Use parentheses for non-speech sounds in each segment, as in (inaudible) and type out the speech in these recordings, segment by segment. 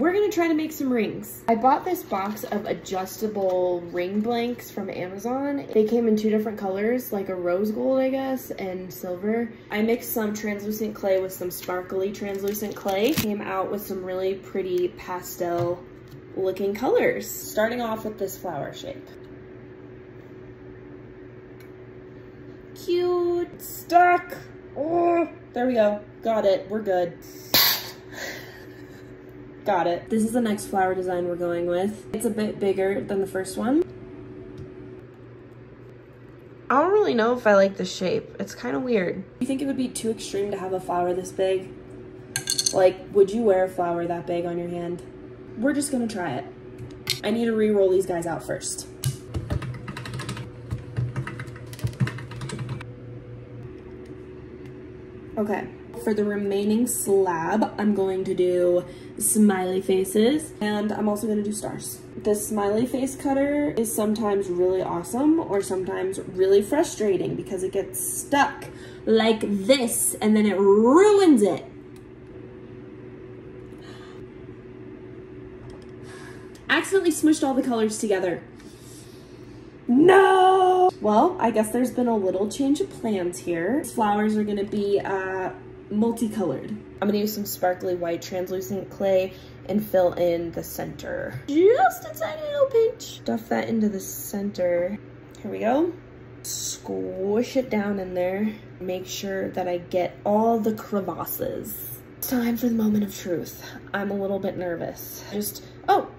We're gonna try to make some rings. I bought this box of adjustable ring blanks from Amazon. They came in two different colors, like a rose gold, I guess, and silver. I mixed some translucent clay with some sparkly translucent clay. Came out with some really pretty pastel looking colors. Starting off with this flower shape. Cute, stuck. Oh, there we go. Got it, we're good. Got it. This is the next flower design we're going with. It's a bit bigger than the first one. I don't really know if I like the shape. It's kind of weird. Do you think it would be too extreme to have a flower this big? Like, would you wear a flower that big on your hand? We're just gonna try it. I need to re-roll these guys out first. Okay, for the remaining slab, I'm going to do smiley faces and I'm also gonna do stars. The smiley face cutter is sometimes really awesome or sometimes really frustrating because it gets stuck like this and then it ruins it. Accidentally smushed all the colors together. No! Well, I guess there's been a little change of plans here. These flowers are gonna be uh, multicolored. I'm gonna use some sparkly white translucent clay and fill in the center. Just a tiny little pinch. Stuff that into the center. Here we go. Squish it down in there. Make sure that I get all the crevasses. It's time for the moment of truth. I'm a little bit nervous. Just, oh,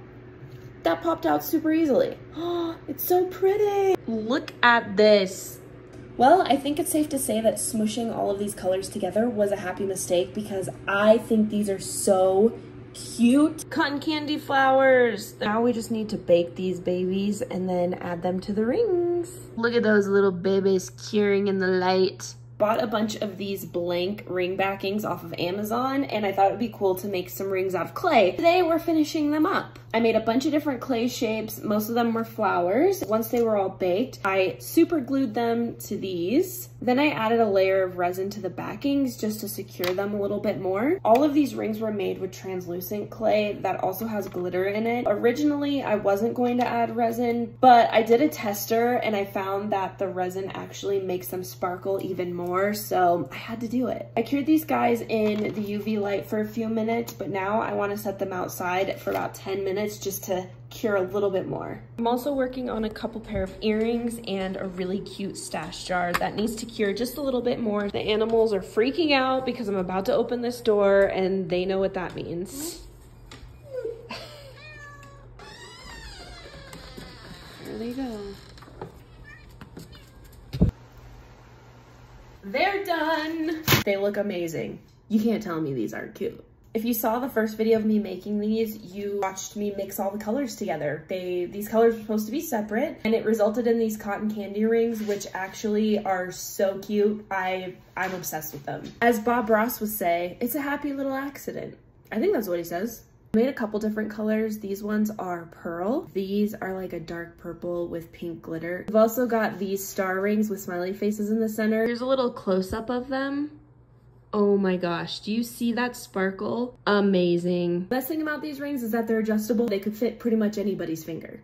that popped out super easily. Oh, (gasps) it's so pretty. Look at this. Well, I think it's safe to say that smushing all of these colors together was a happy mistake because I think these are so cute. Cotton candy flowers. Now we just need to bake these babies and then add them to the rings. Look at those little babies curing in the light bought a bunch of these blank ring backings off of Amazon and I thought it would be cool to make some rings out of clay. Today we're finishing them up. I made a bunch of different clay shapes. Most of them were flowers. Once they were all baked, I super glued them to these. Then I added a layer of resin to the backings just to secure them a little bit more. All of these rings were made with translucent clay that also has glitter in it. Originally, I wasn't going to add resin, but I did a tester and I found that the resin actually makes them sparkle even more so I had to do it. I cured these guys in the UV light for a few minutes, but now I wanna set them outside for about 10 minutes just to cure a little bit more. I'm also working on a couple pair of earrings and a really cute stash jar that needs to cure just a little bit more. The animals are freaking out because I'm about to open this door and they know what that means. (laughs) there they go. They're done. They look amazing. You can't tell me these aren't cute. If you saw the first video of me making these, you watched me mix all the colors together. They These colors were supposed to be separate, and it resulted in these cotton candy rings, which actually are so cute. I, I'm obsessed with them. As Bob Ross would say, it's a happy little accident. I think that's what he says. I made a couple different colors. These ones are pearl. These are like a dark purple with pink glitter. We've also got these star rings with smiley faces in the center. Here's a little close-up of them. Oh my gosh, do you see that sparkle? Amazing. Best thing about these rings is that they're adjustable. They could fit pretty much anybody's finger.